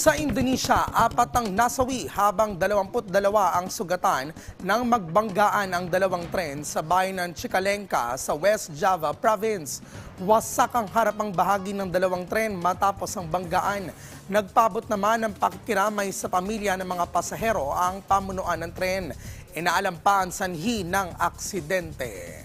Sa Indonesia, apat ang nasawi habang 22 ang sugatan nang magbanggaan ang dalawang tren sa bayan ng Chicalengka sa West Java Province. Wasak ang harapang bahagi ng dalawang tren matapos ang banggaan. Nagpabot naman ng pakikiramay sa pamilya ng mga pasahero ang pamunuan ng tren. Inaalam pa ang sanhi ng aksidente.